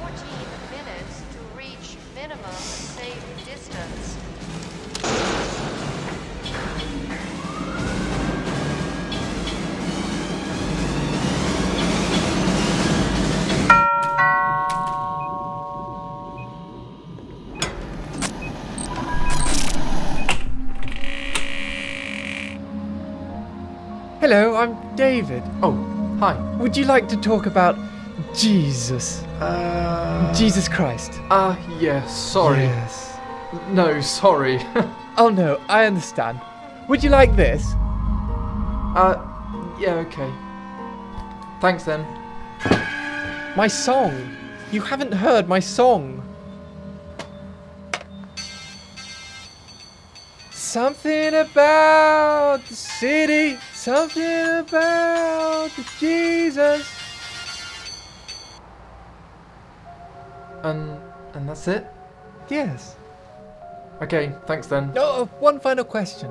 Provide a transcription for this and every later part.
14 minutes to reach minimum safe distance. Hello, I'm David. Oh, hi. Would you like to talk about Jesus? Uh. Jesus Christ. Ah, yes, sorry. Yes. No, sorry. Oh no, I understand. Would you like this? uh, yeah, okay. Thanks then. My song. You haven't heard my song. Something about the city, something about the Jesus. And, and that's it? Yes. Okay, thanks then. Oh, one final question.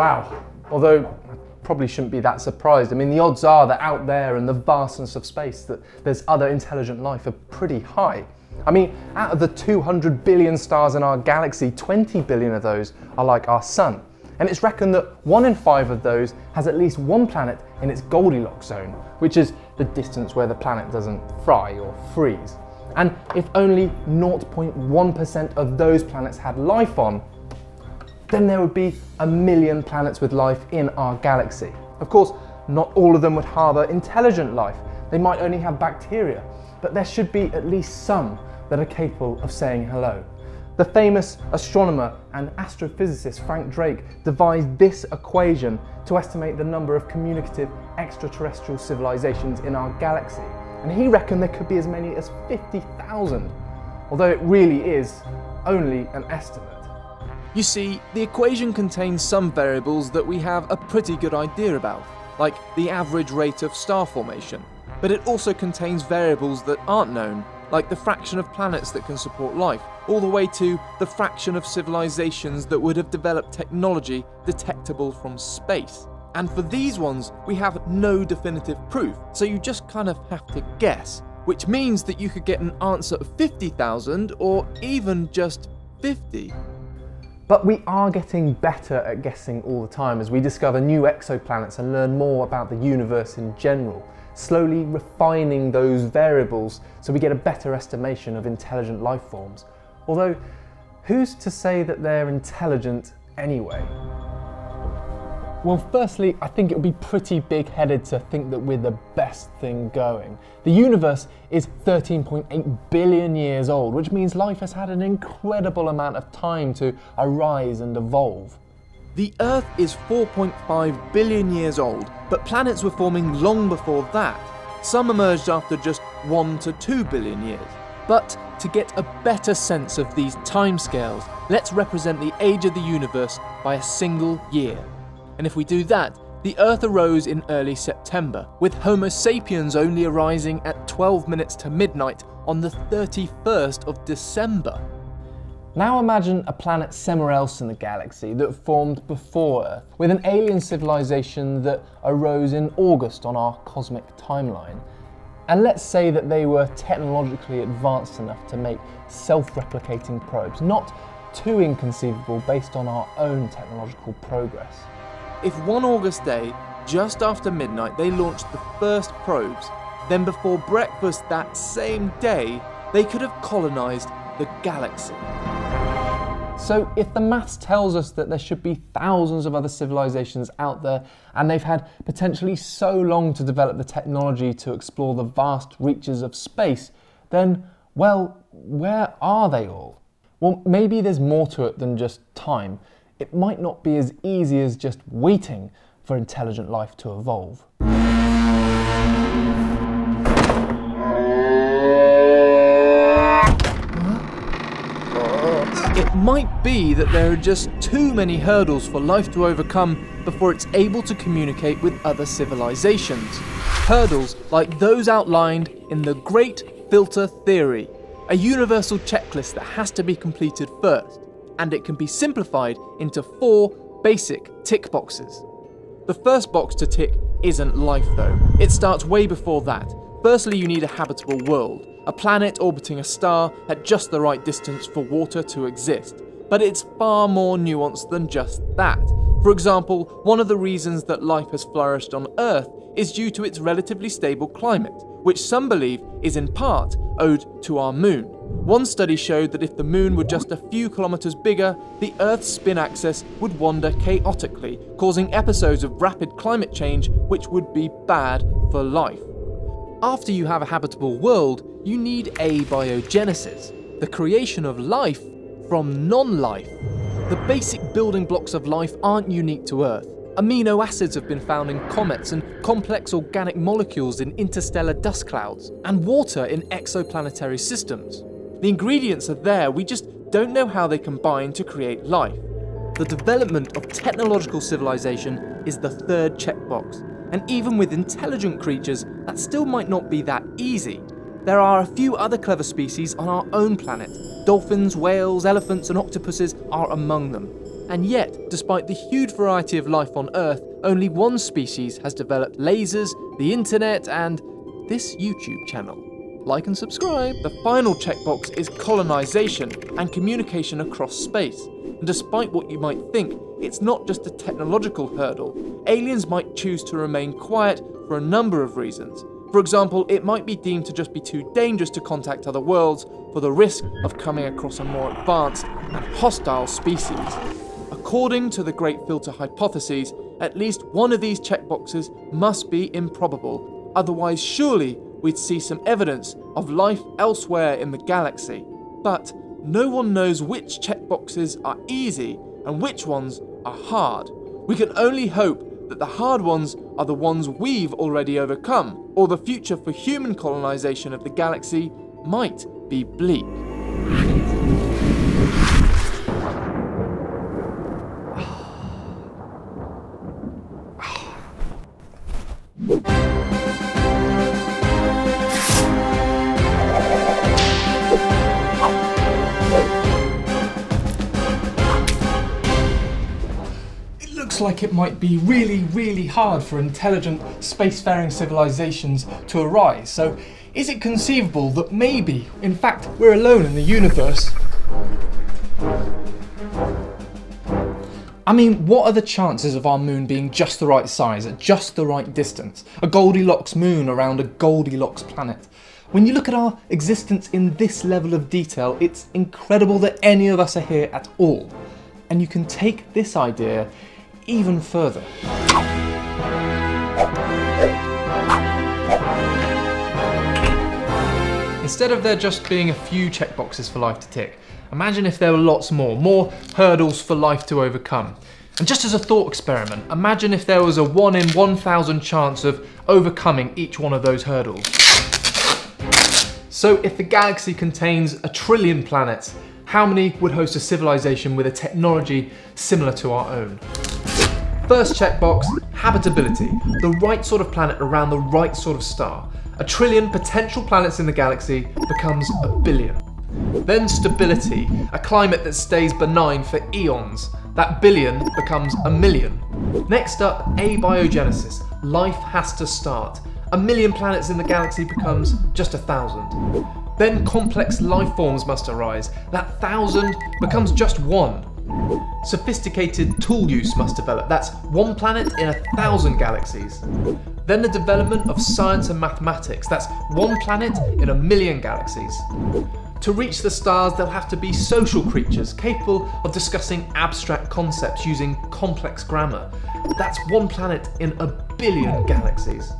Wow. Although, I probably shouldn't be that surprised. I mean, the odds are that out there in the vastness of space that there's other intelligent life are pretty high. I mean, out of the 200 billion stars in our galaxy, 20 billion of those are like our sun. And it's reckoned that one in five of those has at least one planet in its Goldilocks zone, which is the distance where the planet doesn't fry or freeze. And if only 0.1% of those planets had life on, then there would be a million planets with life in our galaxy. Of course, not all of them would harbour intelligent life. They might only have bacteria, but there should be at least some that are capable of saying hello. The famous astronomer and astrophysicist Frank Drake devised this equation to estimate the number of communicative extraterrestrial civilizations in our galaxy. And he reckoned there could be as many as 50,000, although it really is only an estimate. You see, the equation contains some variables that we have a pretty good idea about, like the average rate of star formation, but it also contains variables that aren't known, like the fraction of planets that can support life, all the way to the fraction of civilizations that would have developed technology detectable from space. And for these ones, we have no definitive proof, so you just kind of have to guess, which means that you could get an answer of 50,000 or even just 50. But we are getting better at guessing all the time as we discover new exoplanets and learn more about the universe in general, slowly refining those variables so we get a better estimation of intelligent life forms. Although, who's to say that they're intelligent anyway? Well, firstly, I think it would be pretty big headed to think that we're the best thing going. The universe is 13.8 billion years old, which means life has had an incredible amount of time to arise and evolve. The Earth is 4.5 billion years old, but planets were forming long before that. Some emerged after just 1 to 2 billion years. But to get a better sense of these timescales, let's represent the age of the universe by a single year. And if we do that, the Earth arose in early September, with Homo sapiens only arising at 12 minutes to midnight on the 31st of December. Now imagine a planet somewhere else in the galaxy that formed before Earth, with an alien civilization that arose in August on our cosmic timeline. And let's say that they were technologically advanced enough to make self replicating probes, not too inconceivable based on our own technological progress. If one August day, just after midnight, they launched the first probes, then before breakfast that same day, they could have colonized the galaxy. So, if the maths tells us that there should be thousands of other civilizations out there, and they've had potentially so long to develop the technology to explore the vast reaches of space, then, well, where are they all? Well, maybe there's more to it than just time. It might not be as easy as just waiting for intelligent life to evolve. It might be that there are just too many hurdles for life to overcome before it's able to communicate with other civilizations. Hurdles like those outlined in the Great Filter Theory, a universal checklist that has to be completed first, and it can be simplified into four basic tick boxes. The first box to tick isn't life though, it starts way before that. Firstly, you need a habitable world, a planet orbiting a star at just the right distance for water to exist. But it's far more nuanced than just that. For example, one of the reasons that life has flourished on Earth is due to its relatively stable climate, which some believe is in part owed to our moon. One study showed that if the moon were just a few kilometres bigger, the Earth's spin axis would wander chaotically, causing episodes of rapid climate change which would be bad for life. After you have a habitable world, you need abiogenesis, the creation of life from non life. The basic building blocks of life aren't unique to Earth. Amino acids have been found in comets and complex organic molecules in interstellar dust clouds, and water in exoplanetary systems. The ingredients are there, we just don't know how they combine to create life. The development of technological civilization is the third checkbox, and even with intelligent creatures, that still might not be that easy. There are a few other clever species on our own planet. Dolphins, whales, elephants, and octopuses are among them. And yet, despite the huge variety of life on Earth, only one species has developed lasers, the internet, and this YouTube channel. Like and subscribe. The final checkbox is colonization and communication across space. And despite what you might think, it's not just a technological hurdle. Aliens might choose to remain quiet for a number of reasons. For example, it might be deemed to just be too dangerous to contact other worlds for the risk of coming across a more advanced and hostile species. According to the Great Filter hypotheses, at least one of these checkboxes must be improbable, otherwise, surely we'd see some evidence of life elsewhere in the galaxy. But no one knows which checkboxes are easy and which ones are hard. We can only hope that the hard ones are the ones we've already overcome, or the future for human colonization of the galaxy might be bleak. Like it might be really, really hard for intelligent spacefaring civilizations to arise. So, is it conceivable that maybe, in fact, we're alone in the universe? I mean, what are the chances of our moon being just the right size, at just the right distance? A Goldilocks moon around a Goldilocks planet. When you look at our existence in this level of detail, it's incredible that any of us are here at all. And you can take this idea even further. Instead of there just being a few checkboxes for life to tick, imagine if there were lots more, more hurdles for life to overcome. And just as a thought experiment, imagine if there was a 1 in 1,000 chance of overcoming each one of those hurdles. So if the galaxy contains a trillion planets, how many would host a civilization with a technology similar to our own? First checkbox, habitability. The right sort of planet around the right sort of star. A trillion potential planets in the galaxy becomes a billion. Then stability, a climate that stays benign for eons. That billion becomes a million. Next up, abiogenesis. Life has to start. A million planets in the galaxy becomes just a thousand. Then complex life forms must arise. That thousand becomes just one. Sophisticated tool use must develop. That's one planet in a thousand galaxies. Then the development of science and mathematics. That's one planet in a million galaxies. To reach the stars, they'll have to be social creatures capable of discussing abstract concepts using complex grammar. That's one planet in a billion galaxies.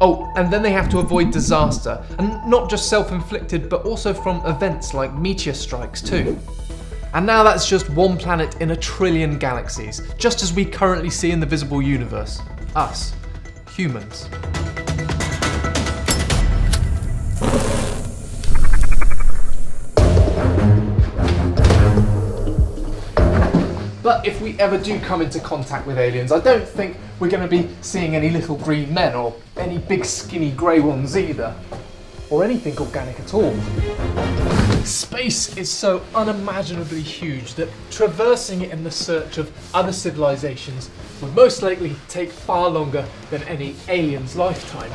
Oh, and then they have to avoid disaster, and not just self inflicted, but also from events like meteor strikes, too. And now that's just one planet in a trillion galaxies, just as we currently see in the visible universe. Us, humans. But if we ever do come into contact with aliens, I don't think we're going to be seeing any little green men or any big skinny grey ones either. Or anything organic at all. Space is so unimaginably huge that traversing it in the search of other civilizations would most likely take far longer than any alien's lifetime.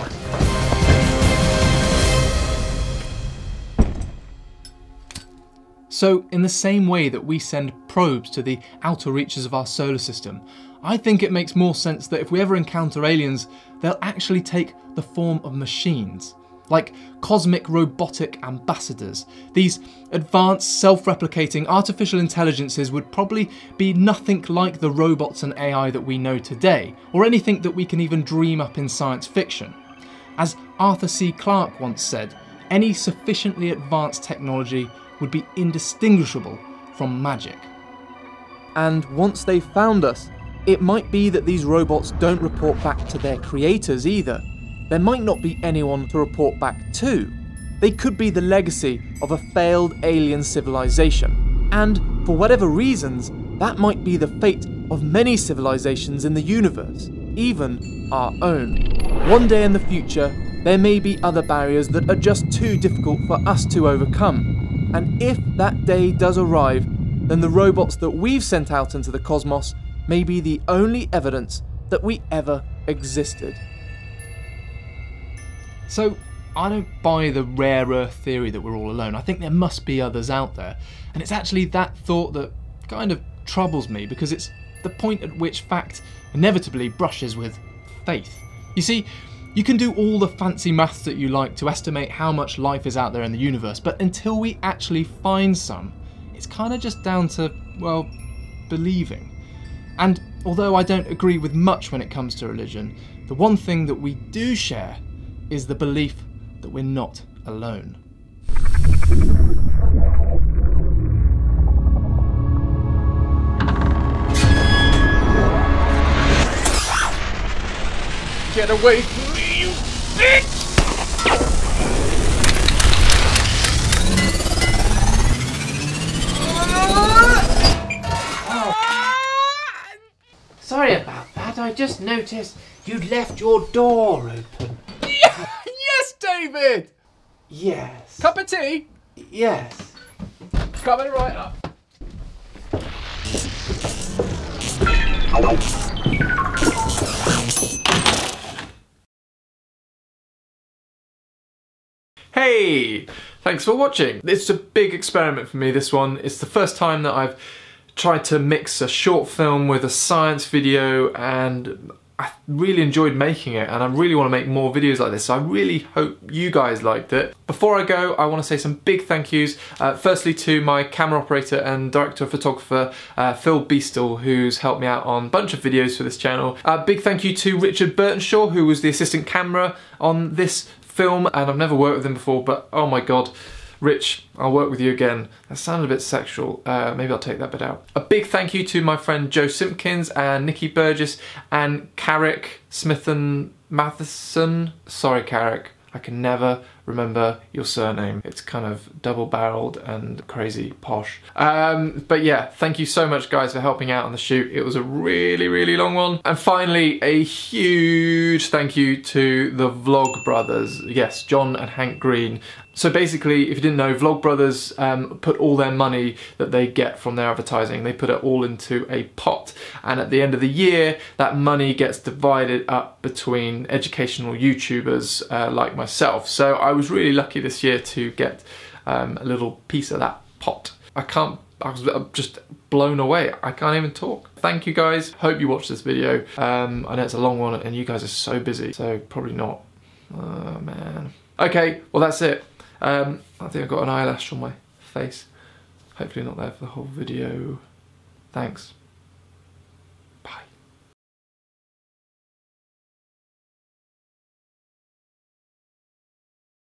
So, in the same way that we send probes to the outer reaches of our solar system, I think it makes more sense that if we ever encounter aliens, they'll actually take the form of machines. Like cosmic robotic ambassadors. These advanced, self replicating artificial intelligences would probably be nothing like the robots and AI that we know today, or anything that we can even dream up in science fiction. As Arthur C. Clarke once said, any sufficiently advanced technology would be indistinguishable from magic. And once they've found us, it might be that these robots don't report back to their creators either. There might not be anyone to report back to. They could be the legacy of a failed alien civilization. And for whatever reasons, that might be the fate of many civilizations in the universe, even our own. One day in the future, there may be other barriers that are just too difficult for us to overcome. And if that day does arrive, then the robots that we've sent out into the cosmos may be the only evidence that we ever existed. So, I don't buy the rare earth theory that we're all alone. I think there must be others out there. And it's actually that thought that kind of troubles me because it's the point at which fact inevitably brushes with faith. You see, you can do all the fancy maths that you like to estimate how much life is out there in the universe, but until we actually find some, it's kind of just down to, well, believing. And although I don't agree with much when it comes to religion, the one thing that we do share is the belief that we're not alone. Get away from me, you bitch! Sorry about that. I just noticed you'd left your door open. Yes, David! Yes. Cup of tea? Yes. Coming right up. Hey! Thanks for watching. It's a big experiment for me, this one. It's the first time that I've tried to mix a short film with a science video and I really enjoyed making it and I really want to make more videos like this so I really hope you guys liked it. Before I go I want to say some big thank yous uh, firstly to my camera operator and director of photographer uh, Phil Beastall who's helped me out on a bunch of videos for this channel. A uh, big thank you to Richard Bertenshaw who was the assistant camera on this film and I've never worked with him before but oh my god Rich, I'll work with you again. That sounded a bit sexual. Uh, maybe I'll take that bit out. A big thank you to my friend Joe Simkins and Nicki Burgess and Carrick Smith and Matheson. Sorry, Carrick. I can never remember your surname. It's kind of double barreled and crazy posh. Um, but yeah, thank you so much, guys, for helping out on the shoot. It was a really, really long one. And finally, a huge thank you to the Vlogbrothers. Yes, John and Hank Green. So basically, if you didn't know, Vlogbrothers um, put all their money that they get from their advertising, they put it all into a pot. And at the end of the year, that money gets divided up between educational YouTubers uh, like myself. So I was really lucky this year to get um, a little piece of that pot. I can't, I was just blown away. I can't even talk. Thank you guys. Hope you watched this video. Um, I know it's a long one and you guys are so busy, so probably not. Oh man. Okay, well that's it. Um, I think I've got an eyelash on my face. Hopefully not there for the whole video. Thanks.